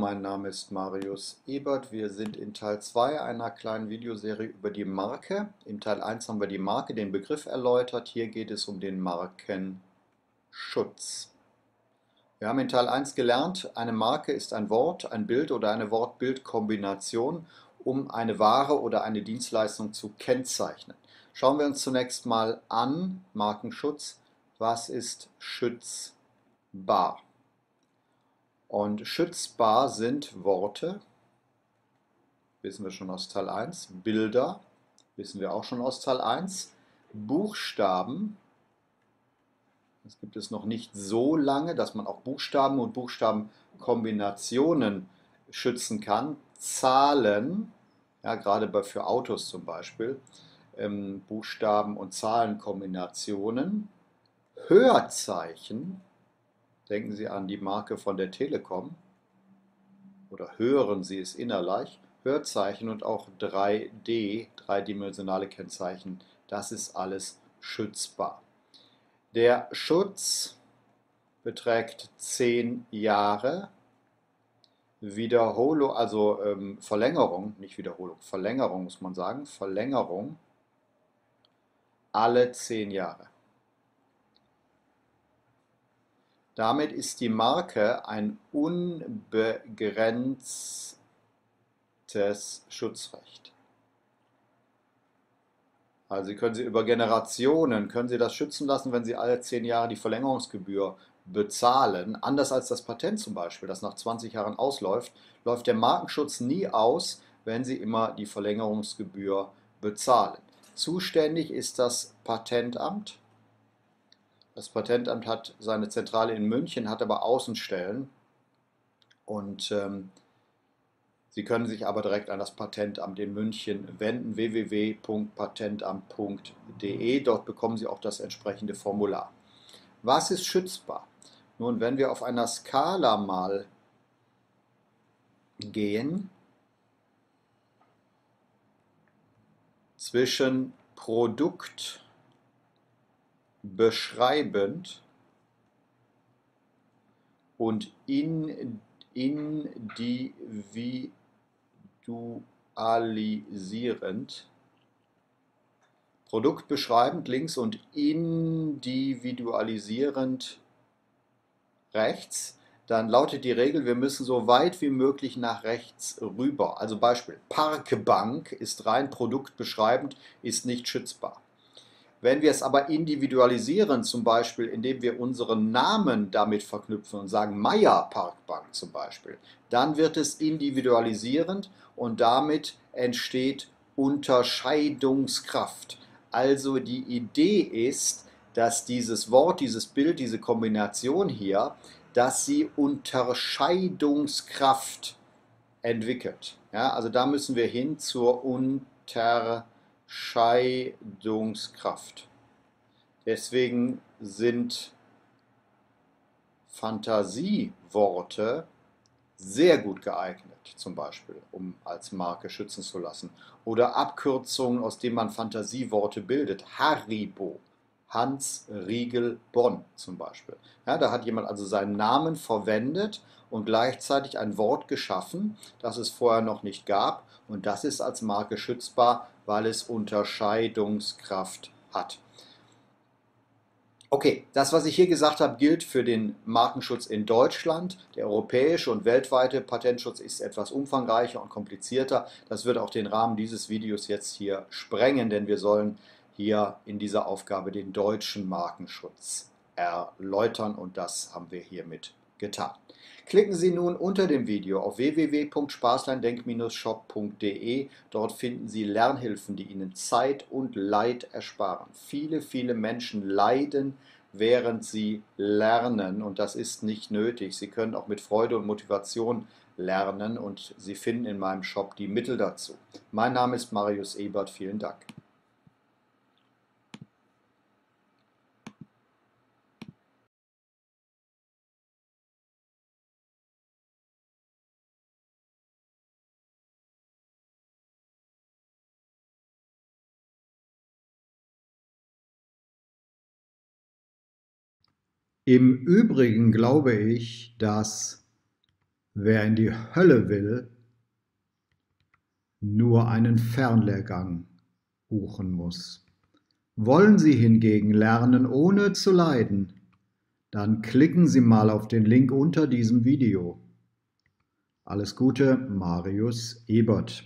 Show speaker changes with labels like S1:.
S1: Mein Name ist Marius Ebert. Wir sind in Teil 2 einer kleinen Videoserie über die Marke. Im Teil 1 haben wir die Marke, den Begriff erläutert. Hier geht es um den Markenschutz. Wir haben in Teil 1 gelernt, eine Marke ist ein Wort, ein Bild oder eine Wort-Bild-Kombination, um eine Ware oder eine Dienstleistung zu kennzeichnen. Schauen wir uns zunächst mal an, Markenschutz, was ist schützbar? Und schützbar sind Worte, wissen wir schon aus Teil 1, Bilder, wissen wir auch schon aus Teil 1, Buchstaben, das gibt es noch nicht so lange, dass man auch Buchstaben und Buchstabenkombinationen schützen kann, Zahlen, ja, gerade für Autos zum Beispiel, ähm, Buchstaben- und Zahlenkombinationen, Hörzeichen, Denken Sie an die Marke von der Telekom oder hören Sie es innerlich. Hörzeichen und auch 3D, dreidimensionale Kennzeichen, das ist alles schützbar. Der Schutz beträgt 10 Jahre. Wiederholung, also ähm, Verlängerung, nicht Wiederholung, Verlängerung muss man sagen, Verlängerung alle 10 Jahre. Damit ist die Marke ein unbegrenztes Schutzrecht. Also Sie können Sie über Generationen, können Sie das schützen lassen, wenn Sie alle zehn Jahre die Verlängerungsgebühr bezahlen. Anders als das Patent zum Beispiel, das nach 20 Jahren ausläuft, läuft der Markenschutz nie aus, wenn Sie immer die Verlängerungsgebühr bezahlen. Zuständig ist das Patentamt das Patentamt hat seine Zentrale in München, hat aber Außenstellen. Und ähm, Sie können sich aber direkt an das Patentamt in München wenden, www.patentamt.de. Dort bekommen Sie auch das entsprechende Formular. Was ist schützbar? Nun, wenn wir auf einer Skala mal gehen, zwischen Produkt beschreibend und in, individualisierend. Produktbeschreibend links und individualisierend rechts, dann lautet die Regel, wir müssen so weit wie möglich nach rechts rüber. Also Beispiel, Parkbank ist rein produktbeschreibend, ist nicht schützbar. Wenn wir es aber individualisieren, zum Beispiel indem wir unseren Namen damit verknüpfen und sagen Meier Parkbank zum Beispiel, dann wird es individualisierend und damit entsteht Unterscheidungskraft. Also die Idee ist, dass dieses Wort, dieses Bild, diese Kombination hier, dass sie Unterscheidungskraft entwickelt. Ja, also da müssen wir hin zur Unterscheidungskraft. Scheidungskraft. Deswegen sind Fantasieworte sehr gut geeignet, zum Beispiel, um als Marke schützen zu lassen. Oder Abkürzungen, aus denen man Fantasieworte bildet. Haribo, Hans Riegel Bonn zum Beispiel. Ja, da hat jemand also seinen Namen verwendet und gleichzeitig ein Wort geschaffen, das es vorher noch nicht gab. Und das ist als Marke schützbar, weil es Unterscheidungskraft hat. Okay, das, was ich hier gesagt habe, gilt für den Markenschutz in Deutschland. Der europäische und weltweite Patentschutz ist etwas umfangreicher und komplizierter. Das wird auch den Rahmen dieses Videos jetzt hier sprengen, denn wir sollen hier in dieser Aufgabe den deutschen Markenschutz erläutern und das haben wir hiermit getan. Klicken Sie nun unter dem Video auf www.spaßleindenk-shop.de. Dort finden Sie Lernhilfen, die Ihnen Zeit und Leid ersparen. Viele, viele Menschen leiden, während sie lernen und das ist nicht nötig. Sie können auch mit Freude und Motivation lernen und Sie finden in meinem Shop die Mittel dazu. Mein Name ist Marius Ebert. Vielen Dank. Im Übrigen glaube ich, dass Wer in die Hölle will, nur einen Fernlehrgang buchen muss. Wollen Sie hingegen lernen, ohne zu leiden, dann klicken Sie mal auf den Link unter diesem Video. Alles Gute, Marius Ebert.